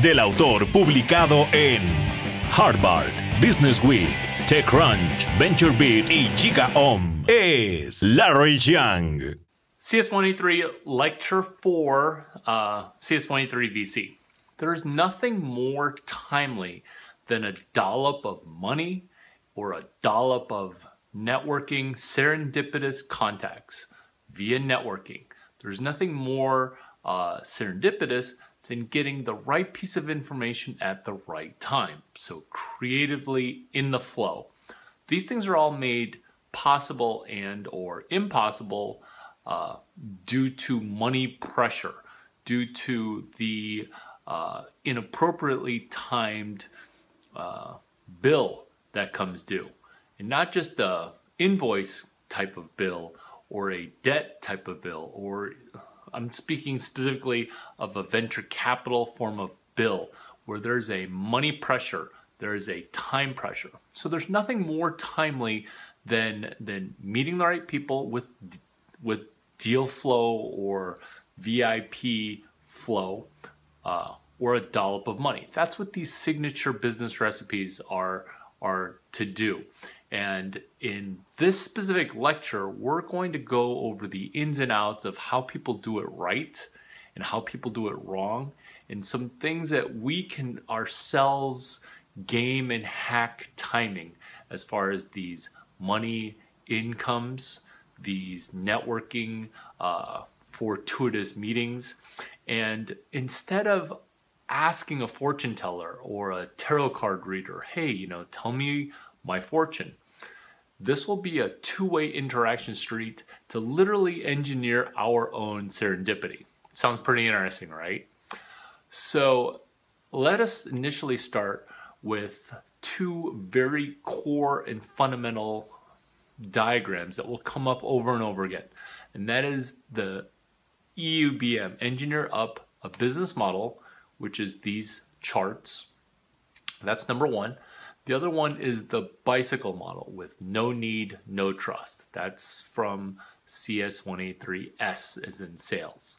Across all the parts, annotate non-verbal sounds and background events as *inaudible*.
del autor publicado en Harvard, Business Week, TechCrunch, VentureBeat y GigaOM es Larry Chiang. CS23 Lecture 4, uh, CS23 VC. There's nothing more timely than a dollop of money or a dollop of networking, serendipitous contacts via networking. There's nothing more uh, serendipitous than getting the right piece of information at the right time. So creatively in the flow. These things are all made possible and or impossible uh, due to money pressure, due to the uh, inappropriately timed uh, bill that comes due. And not just a invoice type of bill or a debt type of bill, or I'm speaking specifically of a venture capital form of bill where there's a money pressure, there is a time pressure. So there's nothing more timely than than meeting the right people with with deal flow or VIP flow uh, or a dollop of money. That's what these signature business recipes are are to do. And in this specific lecture, we're going to go over the ins and outs of how people do it right and how people do it wrong, and some things that we can ourselves game and hack timing as far as these money incomes, these networking, uh, fortuitous meetings. And instead of asking a fortune teller or a tarot card reader, hey, you know, tell me my fortune. This will be a two-way interaction street to literally engineer our own serendipity. Sounds pretty interesting, right? So let us initially start with two very core and fundamental diagrams that will come up over and over again. And that is the EUBM, engineer up a business model, which is these charts. That's number one. The other one is the bicycle model with no need, no trust. That's from CS183S as in sales.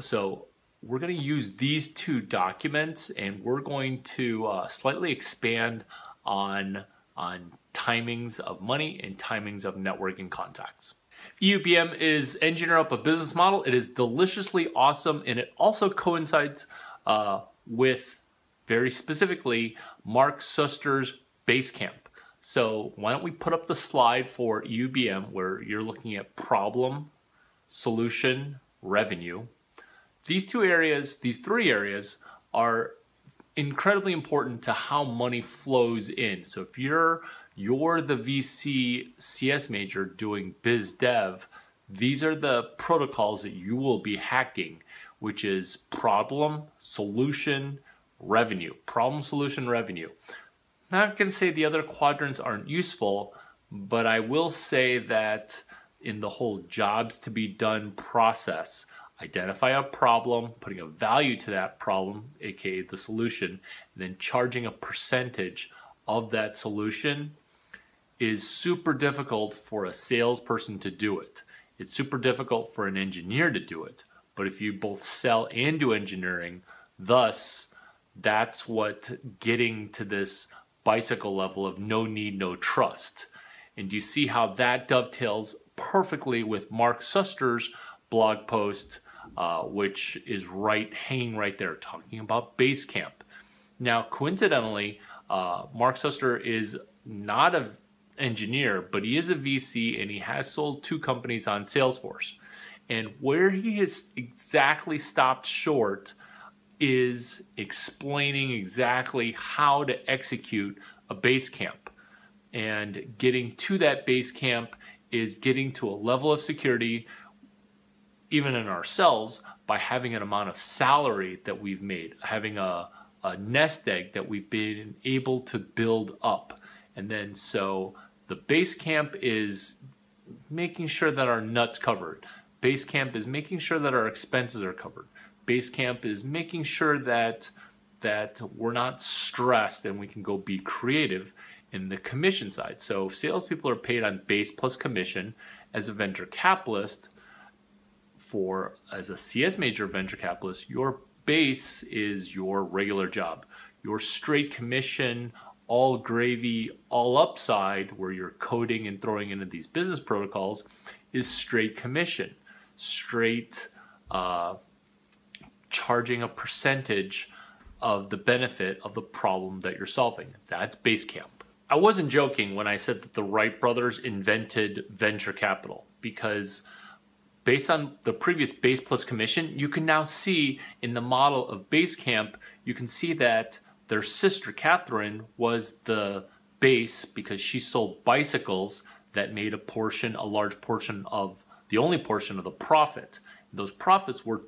So we're going to use these two documents and we're going to uh, slightly expand on, on timings of money and timings of networking contacts. EUBM is engineer up a business model. It is deliciously awesome and it also coincides uh, with very specifically Mark Suster's Basecamp. So why don't we put up the slide for UBM where you're looking at problem, solution, revenue. These two areas, these three areas are incredibly important to how money flows in. So if you're you're the VC CS major doing biz dev, these are the protocols that you will be hacking, which is problem, solution, revenue. Problem, solution, revenue. Not going to say the other quadrants aren't useful, but I will say that in the whole jobs to be done process, identify a problem, putting a value to that problem, aka the solution, and then charging a percentage of that solution is super difficult for a salesperson to do it. It's super difficult for an engineer to do it. But if you both sell and do engineering, thus that's what getting to this bicycle level of no need, no trust. And you see how that dovetails perfectly with Mark Suster's blog post, uh, which is right hanging right there, talking about Basecamp. Now, coincidentally, uh, Mark Suster is not an engineer, but he is a VC and he has sold two companies on Salesforce. And where he has exactly stopped short is explaining exactly how to execute a base camp. And getting to that base camp is getting to a level of security, even in ourselves, by having an amount of salary that we've made, having a, a nest egg that we've been able to build up. And then so the base camp is making sure that our nuts covered. Base camp is making sure that our expenses are covered. Basecamp is making sure that that we're not stressed and we can go be creative in the commission side. So salespeople are paid on base plus commission as a venture capitalist for as a CS major venture capitalist, you're base is your regular job. Your straight commission, all gravy, all upside, where you're coding and throwing into these business protocols, is straight commission, straight uh, charging a percentage of the benefit of the problem that you're solving. That's Basecamp. I wasn't joking when I said that the Wright brothers invented venture capital because based on the previous base plus commission, you can now see in the model of Basecamp, you can see that their sister Catherine was the base because she sold bicycles that made a portion, a large portion of the only portion of the profit. Those profits were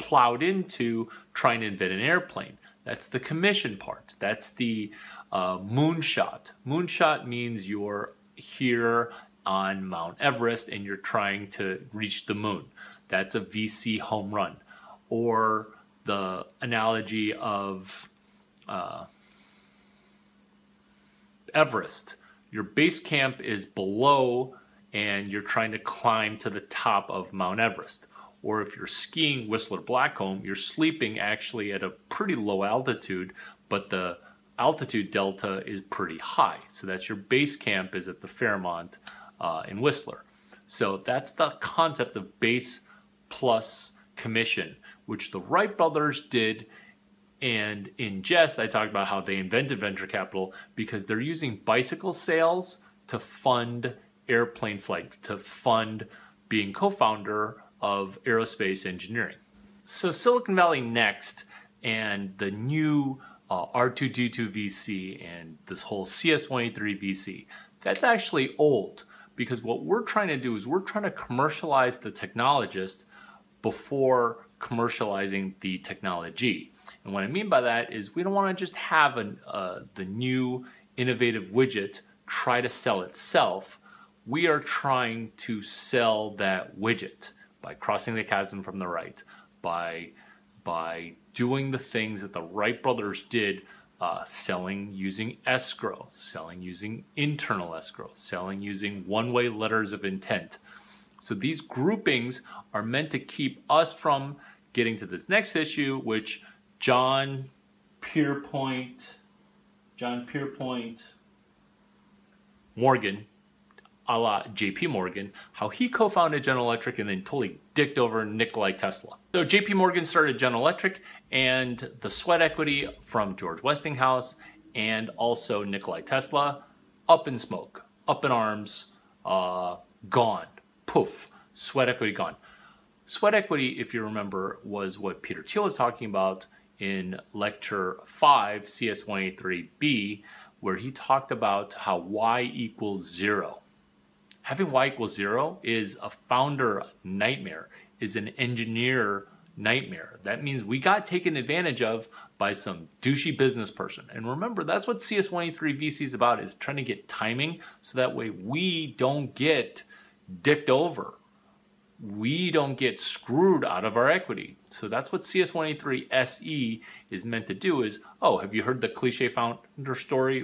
plowed into trying to invent an airplane. That's the commission part. That's the uh, moonshot. Moonshot means you're here on Mount Everest and you're trying to reach the moon. That's a VC home run. Or the analogy of uh, Everest. Your base camp is below and you're trying to climb to the top of Mount Everest. Or if you're skiing Whistler Blackcomb, you're sleeping actually at a pretty low altitude, but the altitude delta is pretty high. So that's your base camp is at the Fairmont uh, in Whistler. So that's the concept of base plus commission, which the Wright brothers did. And in jest, I talked about how they invented venture capital because they're using bicycle sales to fund airplane flight, to fund being co founder of aerospace engineering. So, Silicon Valley Next and the new uh, R2D2 VC and this whole CS183 VC, that's actually old because what we're trying to do is we're trying to commercialize the technologist before commercializing the technology. And what I mean by that is we don't want to just have an, uh, the new innovative widget try to sell itself. We are trying to sell that widget by crossing the chasm from the right, by, by doing the things that the Wright brothers did uh, selling using escrow, selling using internal escrow, selling using one way letters of intent. So these groupings are meant to keep us from getting to this next issue, which John Pierpont, John Pierpont Morgan, a la JP Morgan, how he co founded General Electric and then totally dicked over Nikolai Tesla. So JP Morgan started General Electric and the sweat equity from George Westinghouse and also Nikolai Tesla up in smoke, up in arms, uh, gone, poof, sweat equity gone. Sweat equity, if you remember, was what Peter Thiel was talking about in lecture 5, CS183B, where he talked about how y equals zero. Having y equals zero is a founder nightmare, is an engineer nightmare. That means we got taken advantage of by some douchey business person. And remember, that's what CS183 VC is about, is trying to get timing so that way we don't get dicked over. We don't get screwed out of our equity. So that's what CS183 SE is meant to do is, oh, have you heard the cliche founder story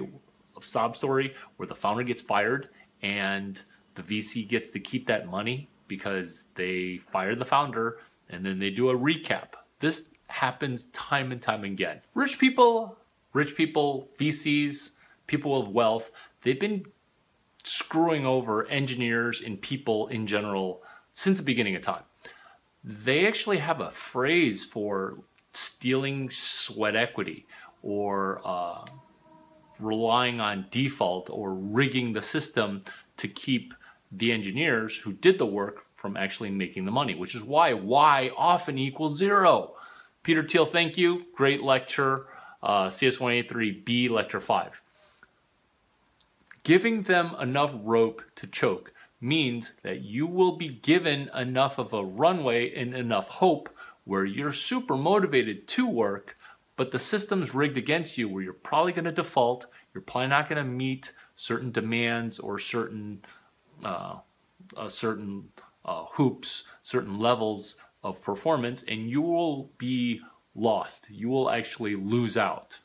of sob story where the founder gets fired and the VC gets to keep that money because they fire the founder and then they do a recap. This happens time and time again. Rich people, rich people, VCs, people of wealth, they've been screwing over engineers and people in general since the beginning of time. They actually have a phrase for stealing sweat equity or uh, relying on default or rigging the system to keep the engineers who did the work from actually making the money, which is why y often equals zero. Peter Thiel, thank you. Great lecture. Uh, CS183B, lecture 5. Giving them enough rope to choke means that you will be given enough of a runway and enough hope where you're super motivated to work, but the system's rigged against you where you're probably going to default, you're probably not going to meet certain demands or certain uh, a certain uh, hoops, certain levels of performance, and you will be lost. You will actually lose out.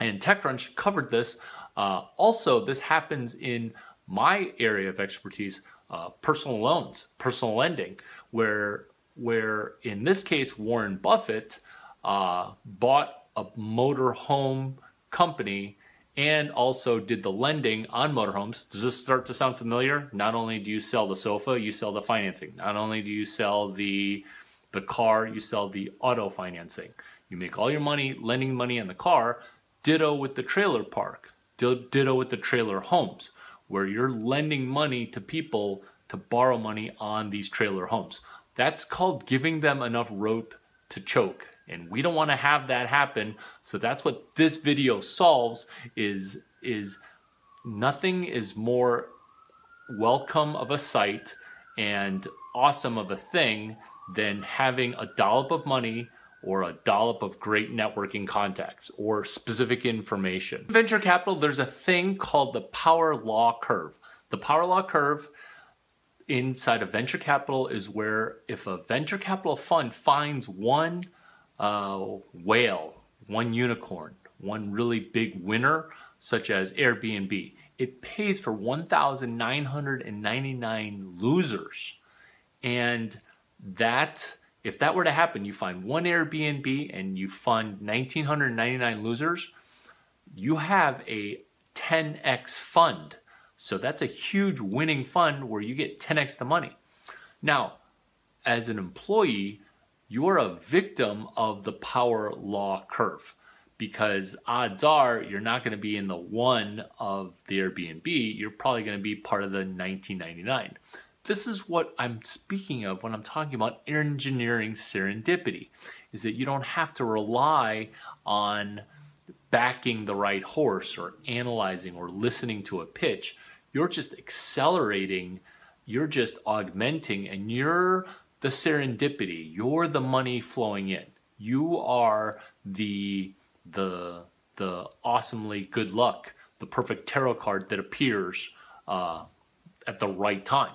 And TechCrunch covered this. Uh, also, this happens in my area of expertise, uh, personal loans, personal lending, where where in this case Warren Buffett uh, bought a motor home company and also did the lending on motorhomes. Does this start to sound familiar? Not only do you sell the sofa, you sell the financing. Not only do you sell the the car, you sell the auto financing. You make all your money lending money on the car. Ditto with the trailer park. Ditto with the trailer homes, where you're lending money to people to borrow money on these trailer homes. That's called giving them enough rope to choke and we don't want to have that happen so that's what this video solves is is nothing is more welcome of a site and awesome of a thing than having a dollop of money or a dollop of great networking contacts or specific information. Venture capital, there's a thing called the power law curve. The power law curve inside of venture capital is where if a venture capital fund finds one uh, whale, one unicorn, one really big winner, such as Airbnb. It pays for 1,999 losers. And that, if that were to happen, you find one Airbnb and you fund 1,999 losers, you have a 10x fund. So that's a huge winning fund where you get 10x the money. Now, as an employee, you're a victim of the power law curve because odds are you're not going to be in the one of the Airbnb, you're probably going to be part of the 1999. This is what I'm speaking of when I'm talking about engineering serendipity, is that you don't have to rely on backing the right horse or analyzing or listening to a pitch. You're just accelerating, you're just augmenting, and you're the serendipity. You're the money flowing in. You are the the the awesomely good luck, the perfect tarot card that appears uh, at the right time.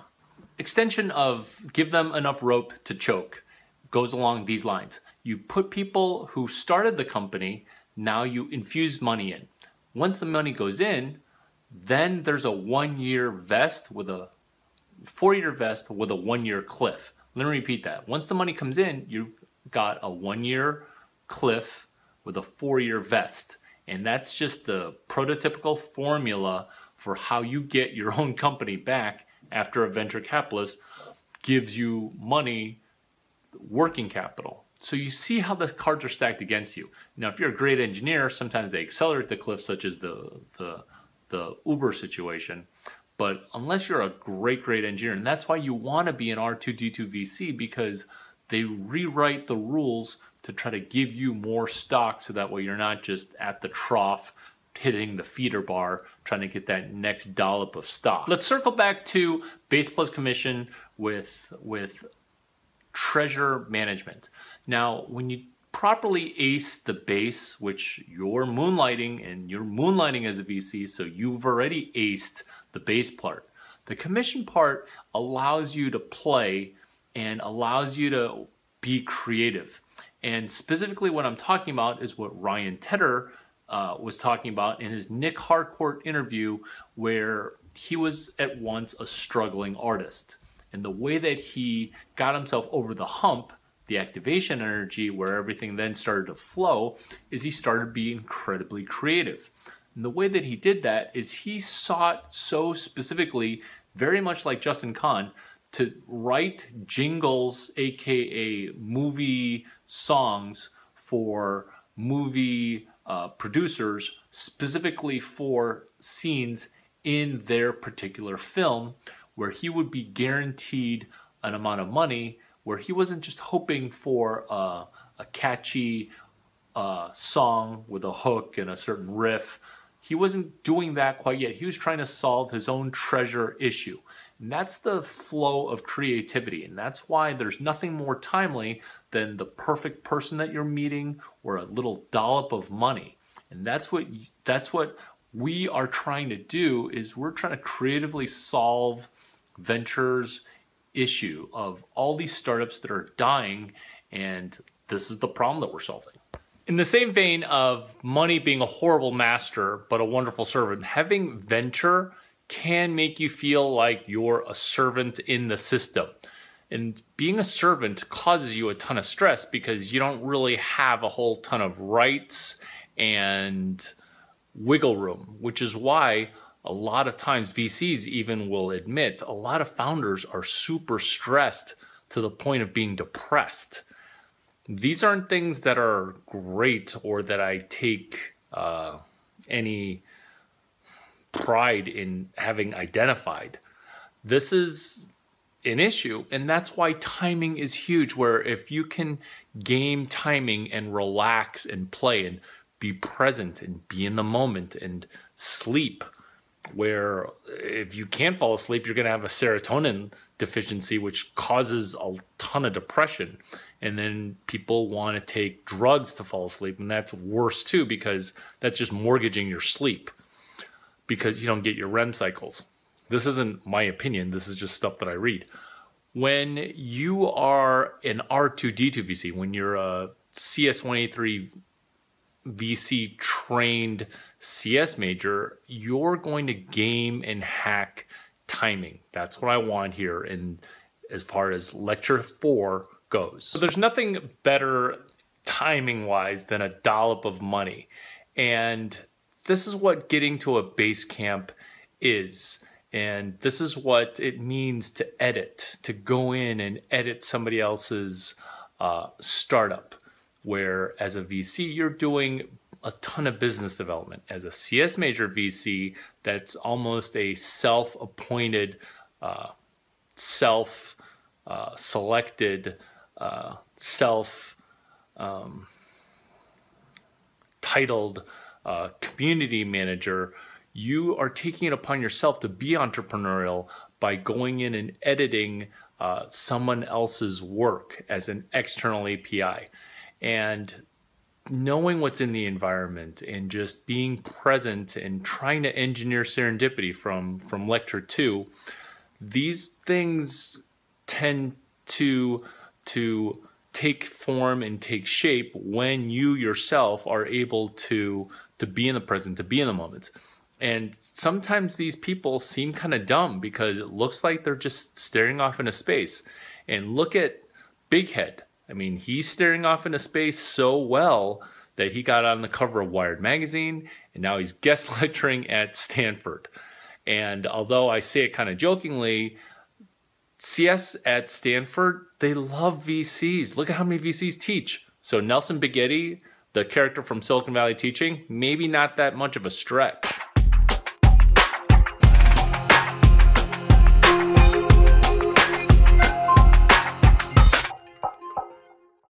Extension of give them enough rope to choke goes along these lines. You put people who started the company, now you infuse money in. Once the money goes in, then there's a one year vest with a four year vest with a one year cliff. Let me repeat that. Once the money comes in, you've got a one year cliff with a four year vest. And that's just the prototypical formula for how you get your *laughs* own company back after a venture capitalist gives you money, working capital. So you see how the cards are stacked against you. Now, if you're a great engineer, sometimes they accelerate the cliff, such as the, the, the Uber situation. But unless you're a great, great engineer, and that's why you want to be an R2D2 VC because they rewrite the rules to try to give you more stock so that way you're not just at the trough hitting the feeder bar trying to get that next dollop of stock. Let's circle back to base plus commission with with treasure management. Now, when you properly ace the base, which you're moonlighting and you're moonlighting as a VC, so you've already aced the base part. The commission part allows you to play and allows you to be creative. And specifically, what I'm talking about is what Ryan Tedder uh, was talking about in his Nic Harcourt interview, where he was at once a struggling artist. And the way that he got himself over the hump, the activation energy, where everything then started to flow, is he started being incredibly creative. And the way that he did that is he sought so specifically, very much like Justin Kan, to write jingles, aka movie songs for movie uh, producers, specifically for scenes in their particular film, where he would be guaranteed an amount of money, where he wasn't just hoping for a catchy uh, song with a hook and a certain riff he wasn't doing that quite yet. He was trying to solve his own treasure issue. And that's the flow of creativity. And that's why there's nothing more timely than the perfect person that you're meeting or a little dollop of money. And that's what that's what we are trying to do is we're trying to creatively solve ventures issue of all these startups that are dying and this is the problem that we're solving. In the same vein of money being a horrible master but a wonderful servant, having venture can make you feel like you're a servant in the system. And being a servant causes you a ton of stress because you don't really have a whole ton of rights and wiggle room, which is why a lot of times VCs even will admit a lot of founders are super stressed to the point of being depressed. These aren't things that are great or that I take uh, any pride in having identified. This is an issue, and that's why timing is huge. Where if you can game timing and relax and play and be present and be in the moment and sleep, where if you can't fall asleep, you're going to have a serotonin deficiency, which causes a ton of depression. And then people want to take drugs to fall asleep, and that's worse too because that's just mortgaging your sleep because you don't get your REM cycles. This isn't my opinion, this is just stuff that I read. When you are an R2D2 VC, when you're a CS183 VC trained CS major, you're going to game and hack timing. That's what I want here in as far as lecture four goes. So there's nothing better timing wise than a dollop of money. And this is what getting to a base camp is. And this is what it means to edit, to go in and edit somebody else's uh, startup, where as a VC, you're doing a ton of business development. As a CS major VC, that's almost a self appointed, uh, self uh, selected, uh, self um, titled uh, community manager, you are taking it upon yourself to be entrepreneurial by going in and editing uh, someone else's work as an external API. And knowing what's in the environment and just being present and trying to engineer serendipity from from lecture 2 these things tend to to take form and take shape when you yourself are able to to be in the present, to be in the moment. And sometimes these people seem kind of dumb because it looks like they're just staring off into space. And look at Big Head. I mean, he's staring off into space so well that he got on the cover of Wired magazine and now he's *laughs* guest lecturing at Stanford. And although I say it kind of jokingly, CS at Stanford, they love VCs. Look at how many VCs teach. So Nelson Bighetti, the character from Silicon Valley teaching, maybe not that much of a stretch.